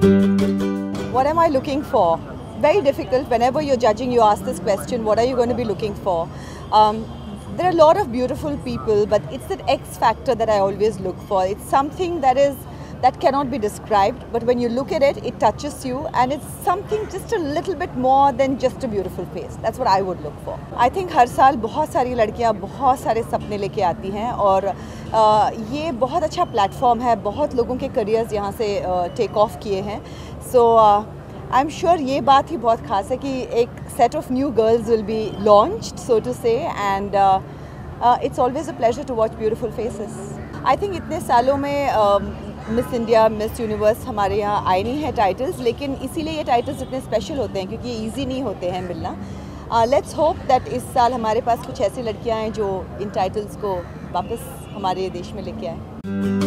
What am I looking for? Very difficult. Whenever you're judging, you ask this question what are you going to be looking for? Um, there are a lot of beautiful people, but it's that X factor that I always look for. It's something that is that cannot be described, but when you look at it, it touches you, and it's something just a little bit more than just a beautiful face. That's what I would look for. I think हर साल बहुत सारी लड़कियाँ बहुत सारे सपने लेके आती हैं और ये बहुत अच्छा प्लेटफॉर्म है बहुत लोगों के करियर्स यहाँ से टेक ऑफ़ किए हैं सो आई एम श्योर ये बात ही बहुत खास है कि एक set of new girls will be launched so to say and it's always a pleasure to watch beautiful faces I think इतने सालों में मिस इंडिया, मिस यूनिवर्स हमारे यहाँ आए नहीं है टाइटल्स लेकिन इसीलिए ये टाइटल्स इतने स्पेशल होते हैं क्योंकि ये ईजी नहीं होते हैं मिलना। लेट्स होप दैट इस साल हमारे पास कुछ ऐसी लड़कियाँ हैं जो इन टाइटल्स को वापस हमारे देश में लेके आए।